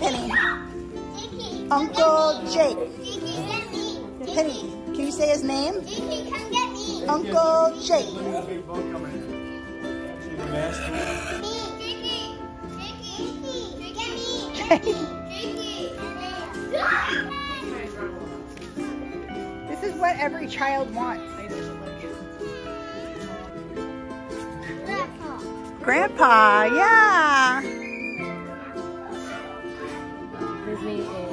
Penny. Uncle Jake. Penny, can you say his name? Uncle Jake. This is what every child wants. Grandpa, yeah.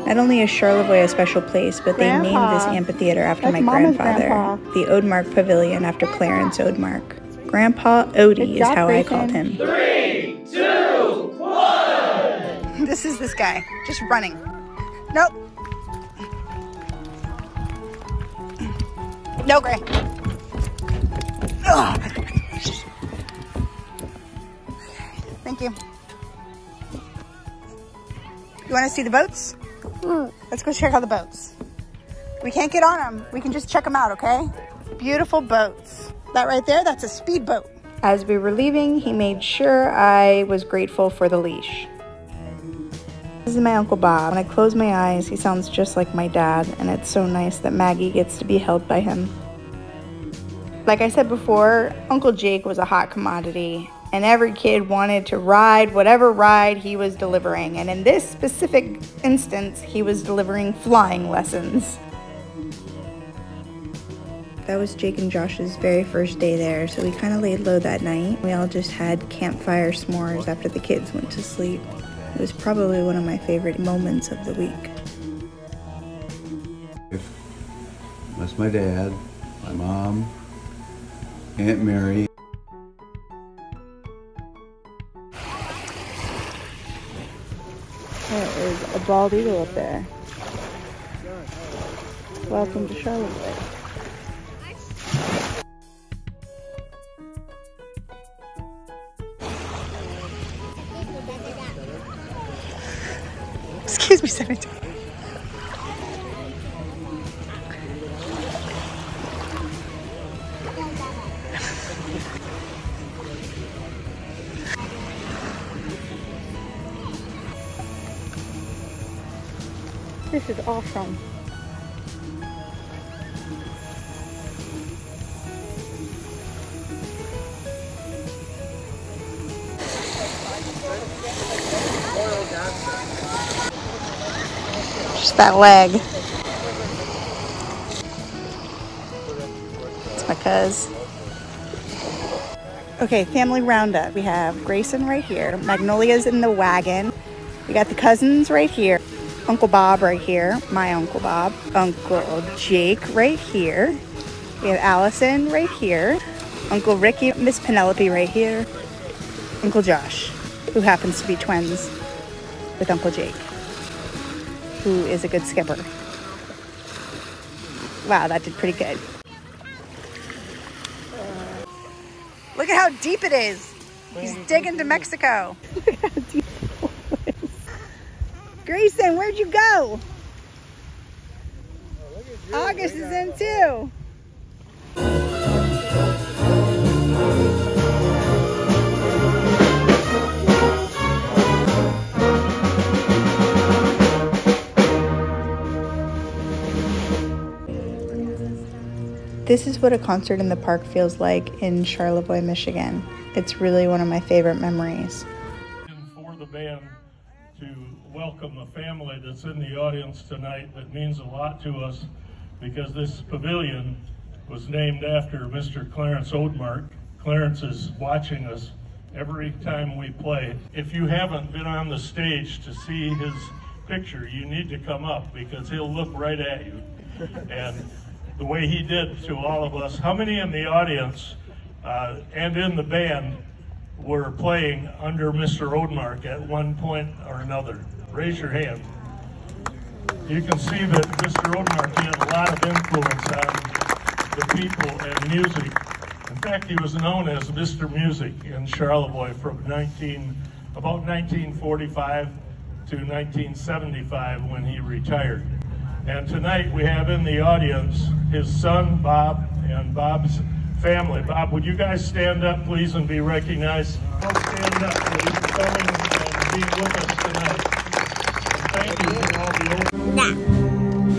Not only is Charlevoix a special place, but they named this amphitheater after That's my grandfather, grandpa. the Odmark Pavilion after Clarence Odmark. Grandpa Odie is how I called him. This is this guy, just running. Nope. No, Gray. Ugh. Thank you. You want to see the boats? Mm. Let's go check out the boats. We can't get on them. We can just check them out, okay? Beautiful boats. That right there, that's a speedboat. As we were leaving, he made sure I was grateful for the leash. This is my Uncle Bob. When I close my eyes, he sounds just like my dad, and it's so nice that Maggie gets to be held by him. Like I said before, Uncle Jake was a hot commodity, and every kid wanted to ride whatever ride he was delivering. And in this specific instance, he was delivering flying lessons. That was Jake and Josh's very first day there, so we kind of laid low that night. We all just had campfire s'mores after the kids went to sleep. It was probably one of my favorite moments of the week. That's my dad, my mom, Aunt Mary. Bald eagle up there. Welcome to Charlotte. Excuse me, 17. Awesome. Just that leg. It's my cuz. Okay, family roundup. We have Grayson right here. Magnolia's in the wagon. We got the cousins right here. Uncle Bob right here. My Uncle Bob. Uncle Jake right here. We have Allison right here. Uncle Ricky, Miss Penelope right here. Uncle Josh, who happens to be twins with Uncle Jake who is a good skipper. Wow, that did pretty good. Look at how deep it is. He's digging to Mexico. Grayson, where'd you go? Oh, August is in too. This is what a concert in the park feels like in Charlevoix, Michigan. It's really one of my favorite memories. for the band to welcome a family that's in the audience tonight that means a lot to us because this pavilion was named after Mr. Clarence Odmark. Clarence is watching us every time we play. If you haven't been on the stage to see his picture, you need to come up because he'll look right at you. And the way he did to all of us. How many in the audience uh, and in the band were playing under Mr. Odmark at one point or another? Raise your hand. You can see that Mr. Odmark had a lot of influence on the people and music. In fact, he was known as Mr. Music in Charlevoix from 19, about 1945 to 1975 when he retired. And tonight we have in the audience his son Bob and Bob's family. Bob, would you guys stand up, please, and be recognized? Stand up, please, coming and with us tonight. And thank you for old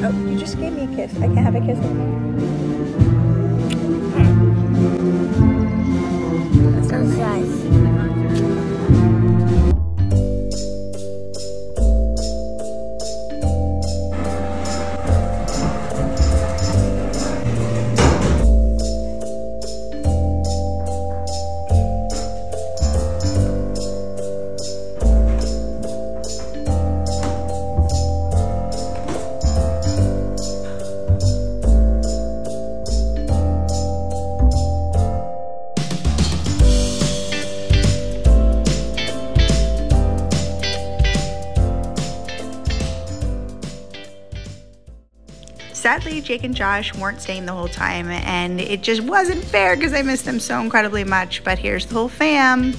Oh, you just gave me a kiss. I can't have a kiss anymore. That sounds nice. Sadly, Jake and Josh weren't staying the whole time, and it just wasn't fair because I missed them so incredibly much. But here's the whole fam.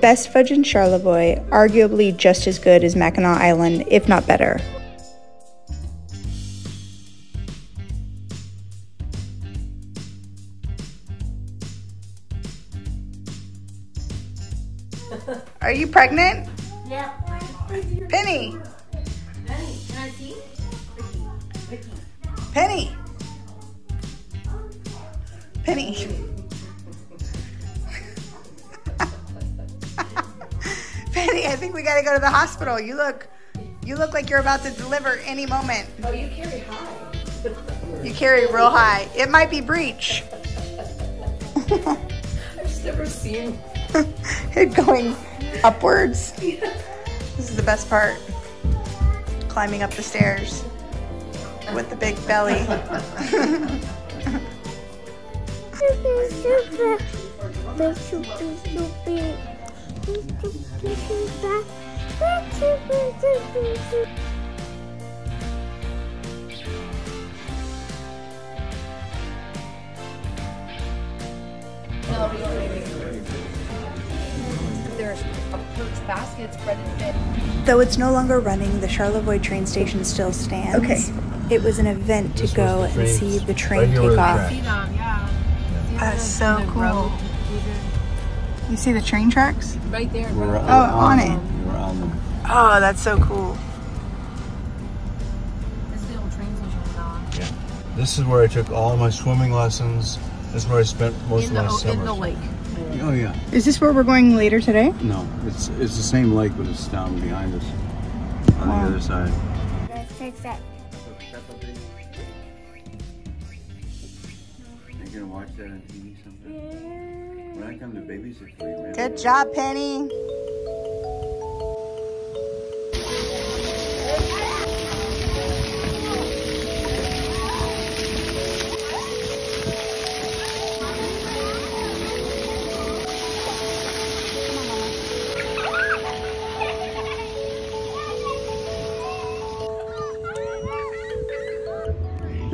Best fudge in Charlevoix, arguably just as good as Mackinac Island, if not better. Are you pregnant? Yeah. Penny! Penny, can Ricky. Ricky. Penny! Penny. Penny, I think we gotta go to the hospital. You look you look like you're about to deliver any moment. Oh, you carry high. You carry real high. It might be breech. I've just never seen. it going upwards. This is the best part. Climbing up the stairs with the big belly. Super, a perch basket spread fit. Though it's no longer running, the Charlevoix train station still stands. Okay. It was an event to go and see the train take off. That's so cool. You see the train tracks? Right there. Oh, in We're, front of we're Oh, on it. them. On. Oh, that's so cool. This is the old train station on. Yeah. This is where I took all my swimming lessons. This is where I spent most In of my the, summers. in the lake. Oh yeah. Is this where we're going later today? No, it's it's the same lake, but it's down behind us on Wow. the other side. Let's take that. You gonna watch that on TV sometime? When I come to babysit for you, maybe. Good job, Penny.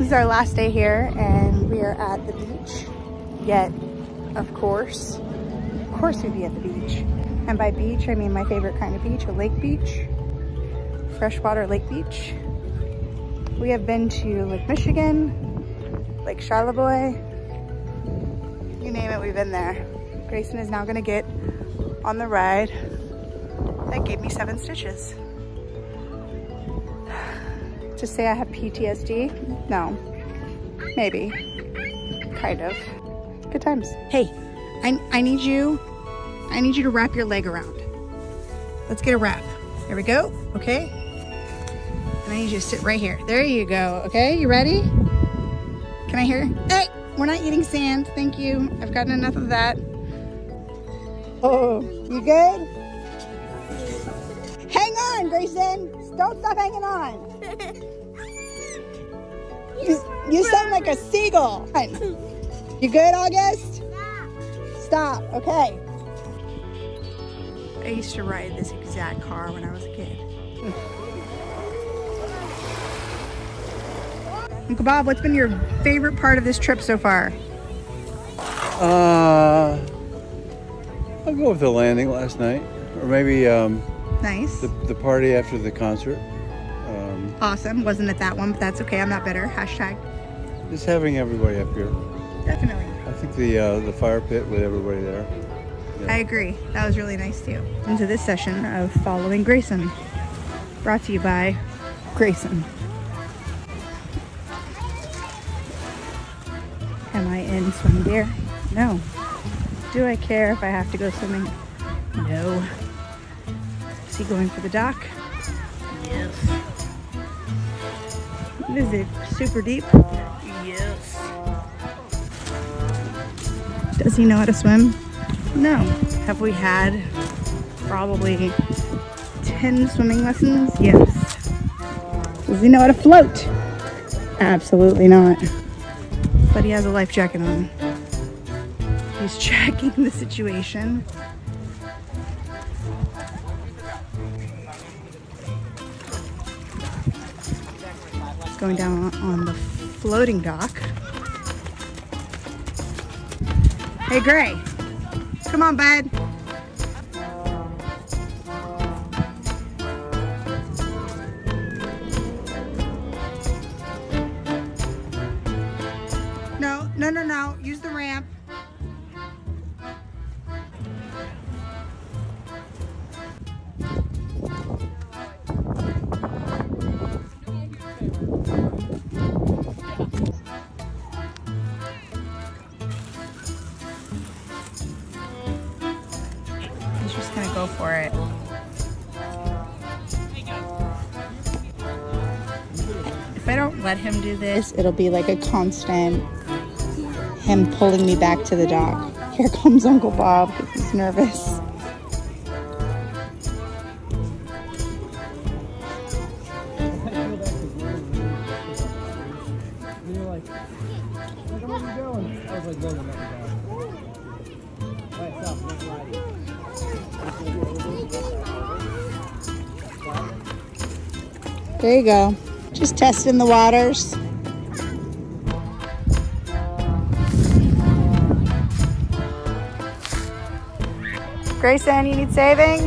This is our last day here, and we are at the beach. Yet, of course, of course we'd be at the beach. And by beach, I mean my favorite kind of beach, a lake beach, freshwater lake beach. We have been to Lake Michigan, Lake Charlevoix, you name it, we've been there. Grayson is now gonna get on the ride that gave me seven stitches. To say I have PTSD? No. Maybe. Kind of. Good times. Hey, I, I need you, I need you to wrap your leg around. Let's get a wrap. Here we go, okay? And I need you to sit right here. There you go, okay? You ready? Can I hear? Hey, we're not eating sand. Thank you. I've gotten enough of that. Oh, you good? Hang on, Grayson. Don't stop hanging on. You, you sound like a seagull. You good, August? Stop. Okay. I used to ride this exact car when I was a kid. Uncle Bob, what's been your favorite part of this trip so far? Uh, I'll go with the landing last night, or maybe um, Nice. the the party after the concert. Um, Awesome. Wasn't it that one, but that's okay. I'm not bitter. Hashtag. Just having everybody up here. Definitely. I think the uh, the fire pit with everybody there. I agree. That was really nice too. Into this session of Following Grayson. Brought to you by Grayson. Am I in swim gear? No. Do I care if I have to go swimming? No. Is he going for the dock? Yes. Is it super deep? Yes. Does he know how to swim? No. Have we had probably 10 swimming lessons? Yes. Does he know how to float? Absolutely not. But he has a life jacket on. He's checking the situation. Going down on the floating dock. Hey, Gray. Come on, bud. Let him do this, it'll be like a constant him pulling me back to the dock. Here comes Uncle Bob he's nervous. There you go. Just testing the waters. Grayson, you need saving?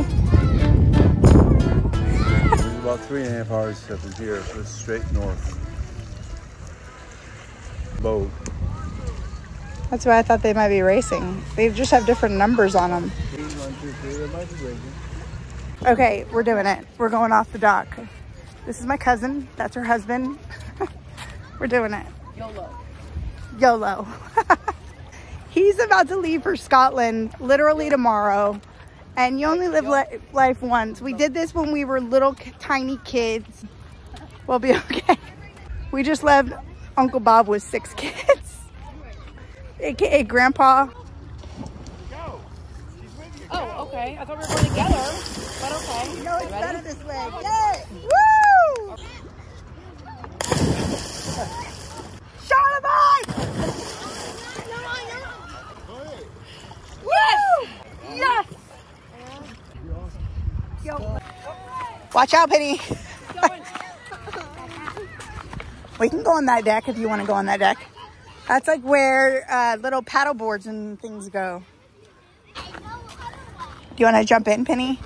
About three and a half hours in here. So it's straight north. Boat. That's why I thought they might be racing. They just have different numbers on them. Three, one, two, three. There might be racing. Okay, we're doing it. We're going off the dock. This is my cousin. That's her husband. we're doing it. YOLO. YOLO. He's about to leave for Scotland literally tomorrow. And you only live li- life once. We did this when we were little tiny kids. We'll be okay. We just left Uncle Bob with six kids. AKA Grandpa. Oh, okay. I thought we were going together, but okay. No, it's better this way. Yay! Woo! Charlemagne! Yes! Yes! Yo. Watch out, Penny. we can go on that deck if you want to go on that deck. That's like where uh, little paddle boards and things go. Do you want to jump in, Penny?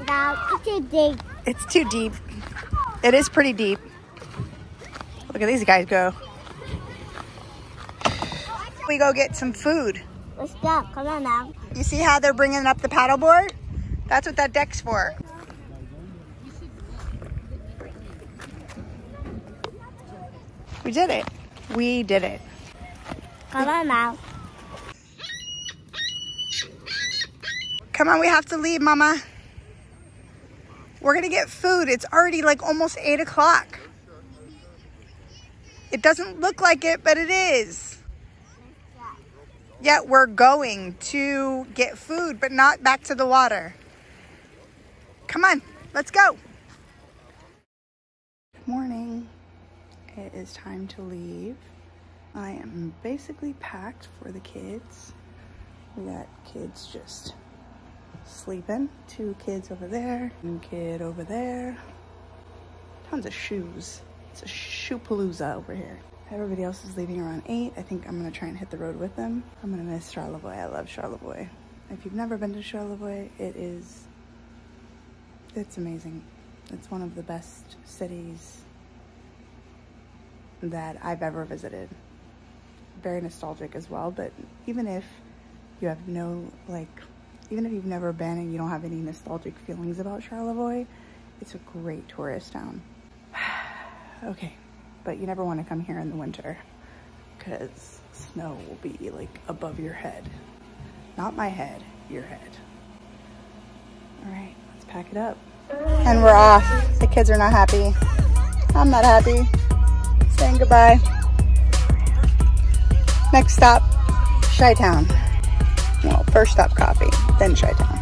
It's a dig. It's too deep. It is pretty deep. Look at these guys go. We go get some food. Let's go. Come on now. You see how they're bringing up the paddleboard? That's what that deck's for. We did it. We did it. Come on now. Come on, we have to leave, Mama. We're gonna get food. It's already like almost eight o'clock. It doesn't look like it, but it is. Yet we're going to get food, but not back to the water. Come on, let's go. Morning. It is time to leave. I am basically packed for the kids. We got kids just sleeping. Two kids over there, one kid over there. Tons of shoes. It's a shoe palooza over here. Everybody else is leaving around 8. I think I'm going to try and hit the road with them. I'm going to miss Charlevoix. I love Charlevoix. If you've never been to Charlevoix, it is, it's amazing. It's one of the best cities that I've ever visited. Very nostalgic as well, but even if you have no, like, even if you've never been and you don't have any nostalgic feelings about Charlevoix, it's a great tourist town. okay, but you never want to come here in the winter because snow will be like above your head. Not my head, your head. All right, let's pack it up. And we're off. The kids are not happy. I'm not happy. Saying goodbye. Next stop, Chi-Town. Well, first stop coffee, then Chi-Town.